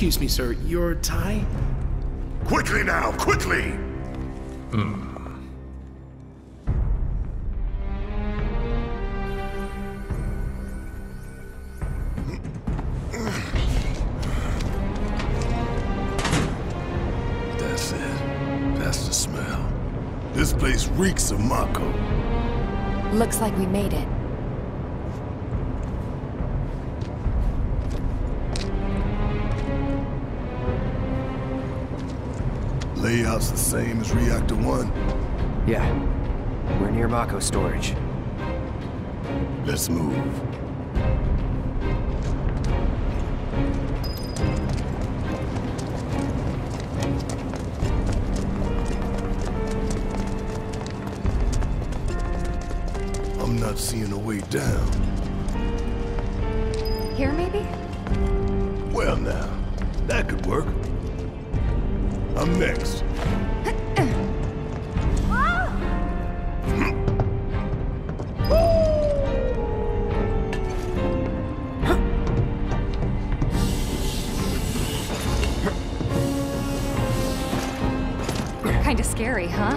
Excuse me, sir. Your tie? Quickly now, quickly! That's it. That's the smell. This place reeks of Mako. Looks like we made it. Layout's the same as Reactor 1. Yeah. We're near Mako storage. Let's move. I'm not seeing a way down. Here, maybe? Well now, that could work. I'm next. Kinda scary, huh?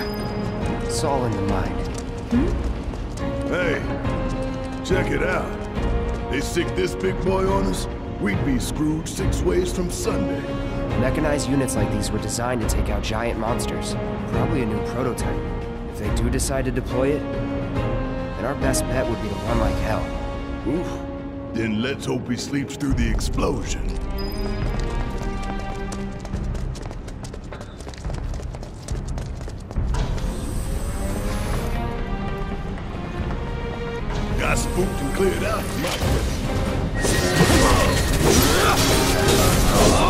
It's all in the mind. Hey, check it out. They stick this big boy on us, we'd be screwed six ways from Sunday. Mechanized units like these were designed to take out giant monsters. Probably a new prototype. If they do decide to deploy it, then our best bet would be to run like hell. Oof. Then let's hope he sleeps through the explosion. Got spooked and cleared out. my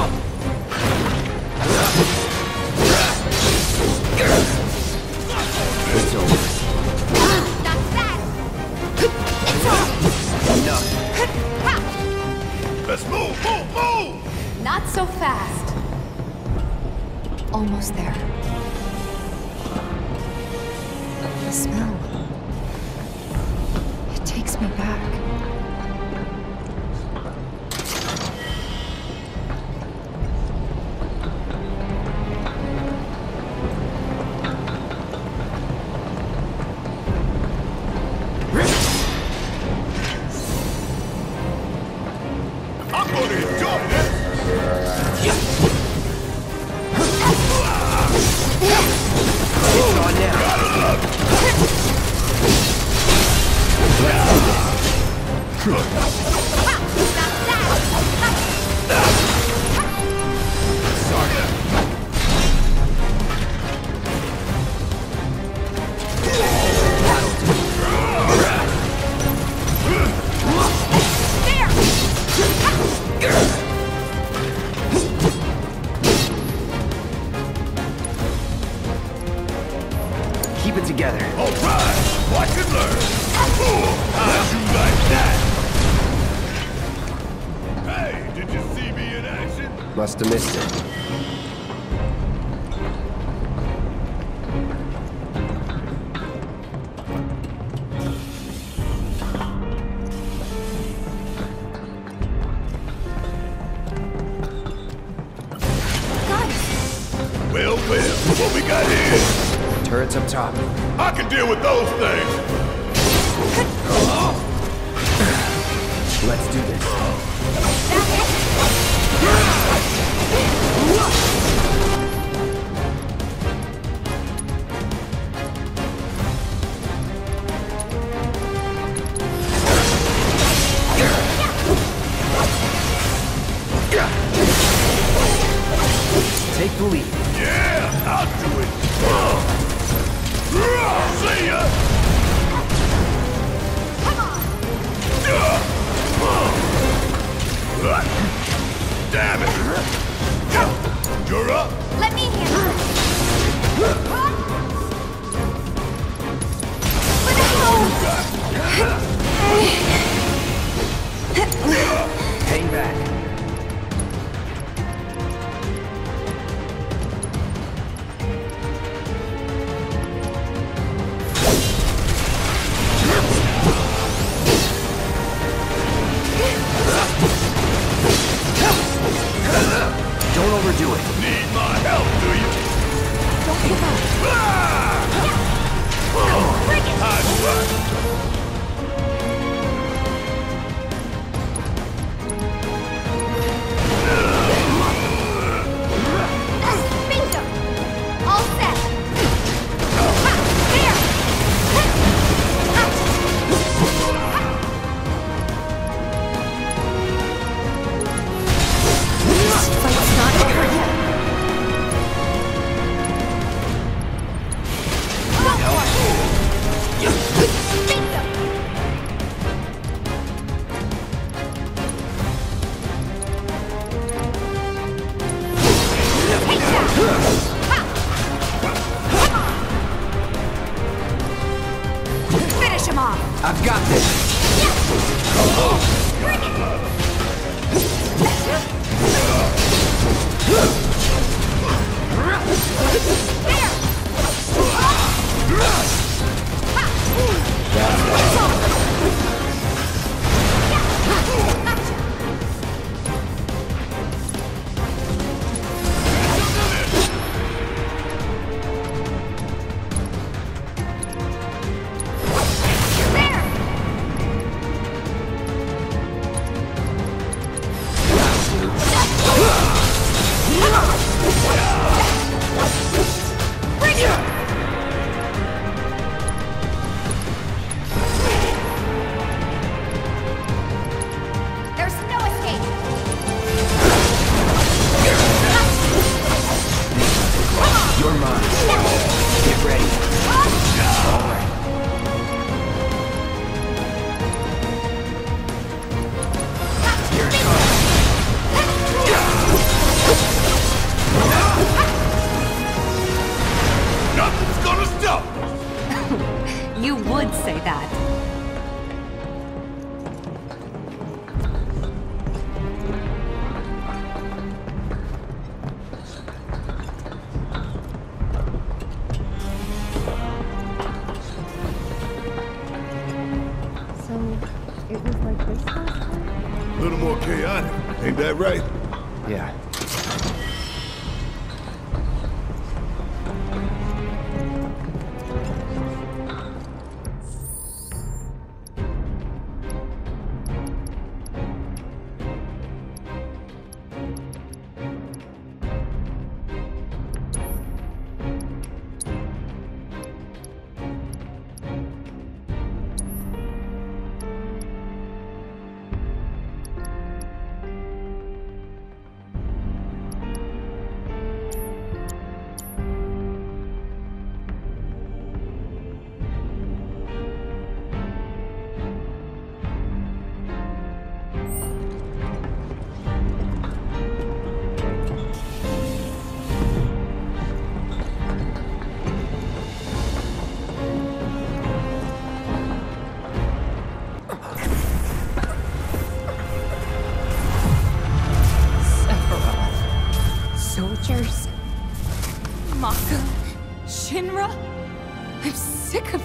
It's Not so fast. Almost there. The smell. Keep it together. All right, watch and learn. How'd you like that? Must have missed it. Well, well, what we got here? Turrets up top. I can deal with those things. Let's do this. Take the lead. Yeah, I'll do it. See ya. Damn it. You're up. Let me handle it. Hang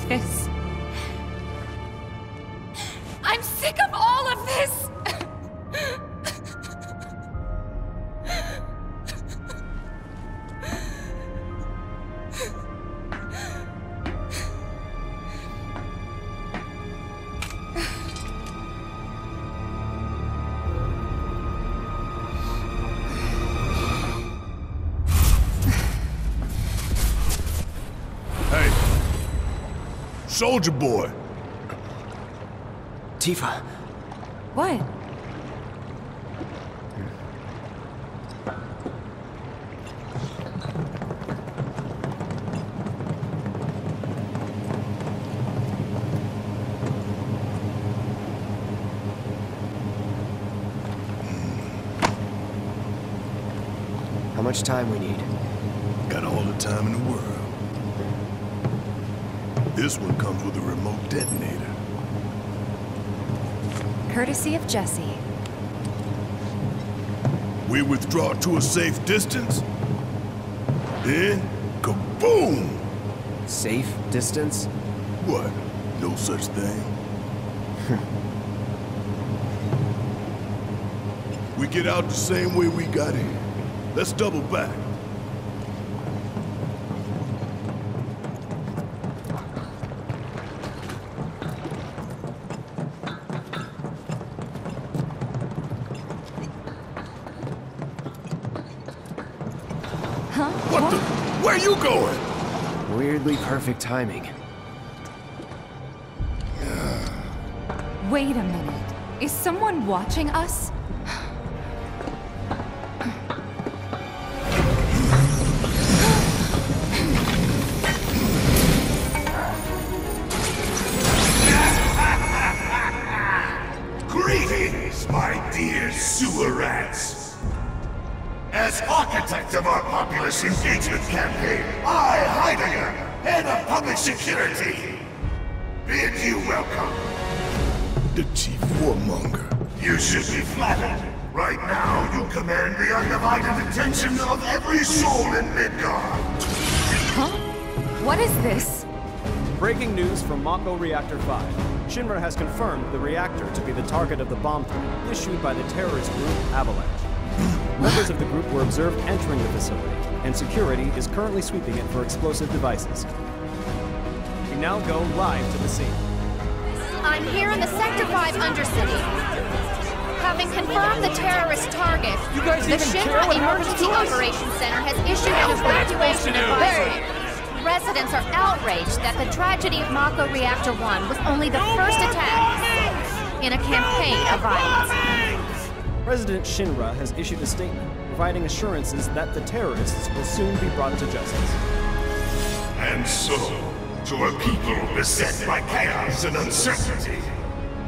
sick Soldier boy. Tifa. What? How much time we need? Got all the time in the world. This one comes with a remote detonator. Courtesy of Jesse. We withdraw to a safe distance. Then, kaboom! Safe distance? What? No such thing. we get out the same way we got in. Let's double back. Going? Weirdly perfect timing. Wait a minute. Is someone watching us? Architect of engagement campaign, I, Heidegger, head of public security, bid you welcome. The chief warmonger. You should be flattered. Right now, you command the undivided attention of every soul in Midgard. Huh? What is this? Breaking news from Mako Reactor 5. Shinra has confirmed the reactor to be the target of the bomb threat issued by the terrorist group Avalanche. Members of the group were observed entering the facility, and security is currently sweeping it for explosive devices. We now go live to the scene. I'm here in the Sector 5 Undercity. Having confirmed the terrorist target, You guys the Shinra Emergency to? Operations Center has issued an evacuation advisory. Residents are outraged that the tragedy of Mako Reactor 1 was only the first attack in a campaign of violence. President Shinra has issued a statement providing assurances that the terrorists will soon be brought to justice. And so, to a people beset by chaos and uncertainty,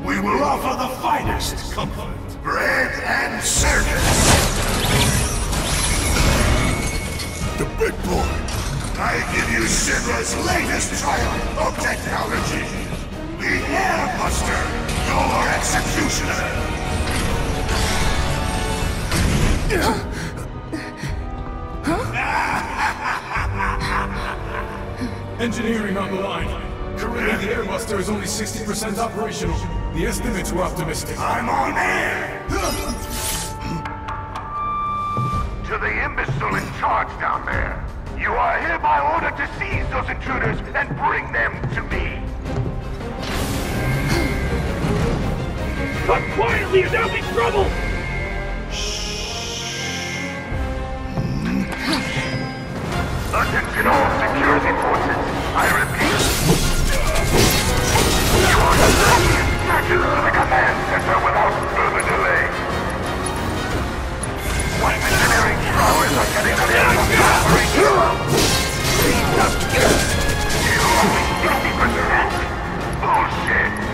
we will offer the finest comfort, bread and service. The big boy. I give you Shinra's latest triumph of technology. The Airbuster, your executioner. Engineering on the line. Currently, the Airbuster is only 60% operational. The estimates were optimistic. I'm on air. to the imbecile in charge down there. You are hereby ordered to seize those intruders and bring them to me. But quietly or there'll be trouble! To the command center without further delay. Engineering prowess are getting? You only 60%? Bullshit!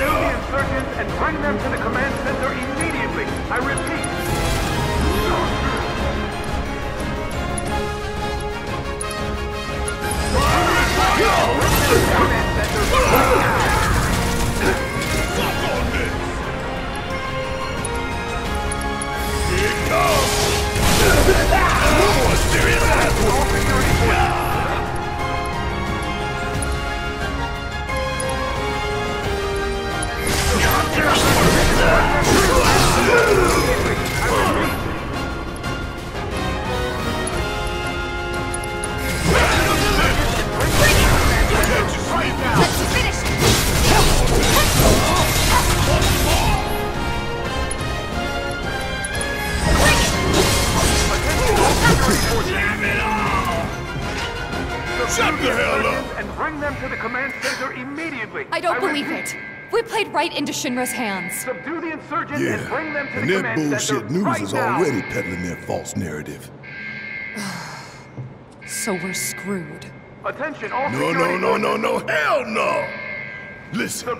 Subdue the insurgents and bring them to the command center immediately! I repeat! Now! Let's played right into Shinra's hands. Subdue the insurgents and bring Yeah, them to and the their command bullshit news right is now. already peddling their false narrative. So we're screwed. Attention, all No, no, no, no, no, hell no! Listen, the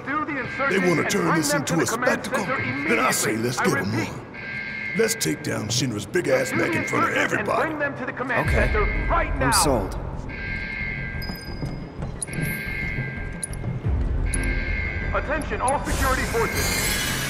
they want to turn this into a spectacle? Then I say let's I give them repeat, one. Let's take down Shinra's big ass subdue neck in front of everybody. bring them to the command Okay. center right now. I'm sold. Attention, all security forces.